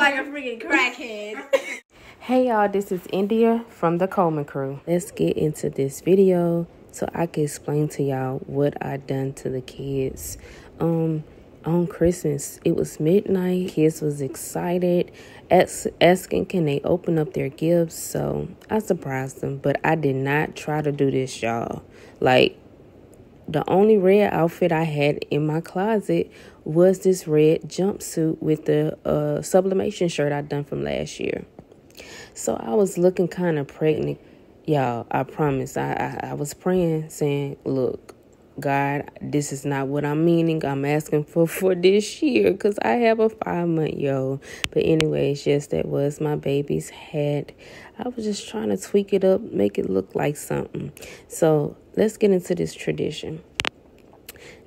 like a freaking crackhead. Hey y'all, this is India from the Coleman Crew. Let's get into this video so I can explain to y'all what I done to the kids. Um, on Christmas, it was midnight. Kids was excited, asking can they open up their gifts. So I surprised them, but I did not try to do this, y'all. Like the only red outfit I had in my closet was this red jumpsuit with the uh, sublimation shirt I done from last year. So I was looking kind of pregnant. Y'all, I promise. I, I, I was praying, saying, Look, God, this is not what I'm meaning. I'm asking for for this year because I have a five month yo. But anyways, yes, that was my baby's head. I was just trying to tweak it up, make it look like something. So let's get into this tradition.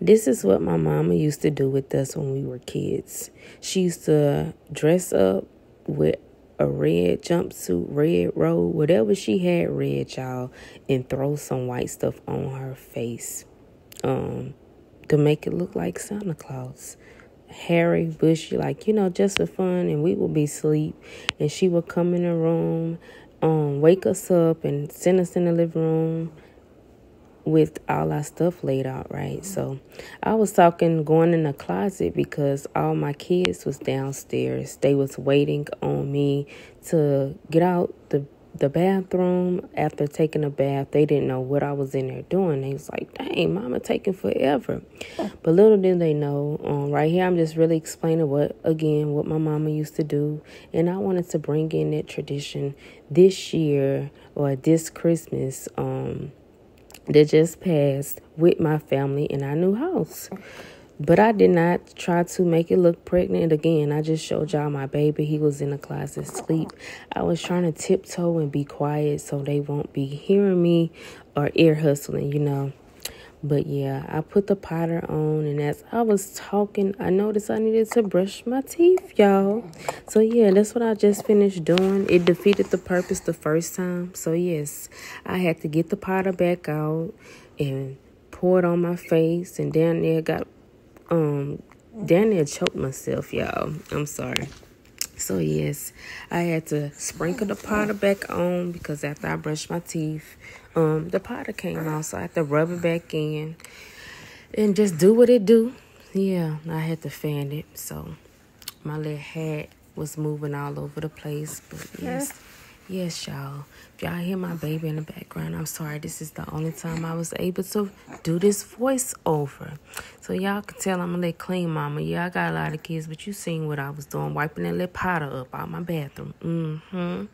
This is what my mama used to do with us when we were kids. She used to dress up with a red jumpsuit, red robe, whatever she had red, y'all, and throw some white stuff on her face um, to make it look like Santa Claus. Hairy, bushy, like, you know, just for fun. And we would be asleep. And she would come in the room, um, wake us up, and send us in the living room with all our stuff laid out, right? So I was talking going in the closet because all my kids was downstairs. They was waiting on me to get out the the bathroom after taking a bath. They didn't know what I was in there doing. They was like, dang, mama taking forever. But little did they know, um, right here I'm just really explaining what again what my mama used to do. And I wanted to bring in that tradition this year or this Christmas. Um that just passed with my family in our new house. But I did not try to make it look pregnant again. I just showed y'all my baby. He was in the closet sleep. I was trying to tiptoe and be quiet so they won't be hearing me or ear hustling, you know. But yeah, I put the powder on, and as I was talking, I noticed I needed to brush my teeth, y'all. So yeah, that's what I just finished doing. It defeated the purpose the first time. So yes, I had to get the powder back out and pour it on my face, and down there got um down there choked myself, y'all. I'm sorry. So yes, I had to sprinkle the powder back on because after I brushed my teeth, um, the powder came off, So I had to rub it back in and just do what it do. Yeah, I had to fan it. So my little hat was moving all over the place. But yes, yes, y'all. If y'all hear my baby in the background, I'm sorry. This is the only time I was able to do this voiceover. So y'all can tell I'm a little clean mama. Yeah, I got a lot of kids, but you seen what I was doing, wiping that little powder up out my bathroom. Mm-hmm.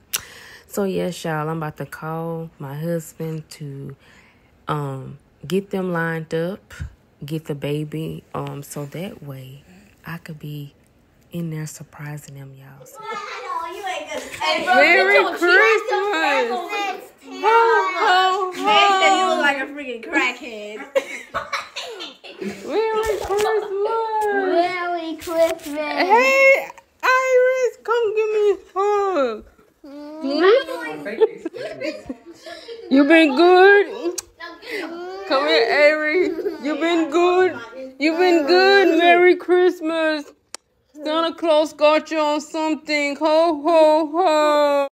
So yes, y'all, I'm about to call my husband to um get them lined up, get the baby, um, so that way I could be in there surprising them, y'all. So. Hey, bro, Merry Christmas! Ho, ho, Man said you ho! look like a freaking crackhead. Merry Christmas! Merry Christmas. Hey, Iris, come give me a hug. Mm. You been good? Come here, Avery. You've been good? You've been good? Merry Christmas. Santa Claus got you on something. Ho, ho, ho.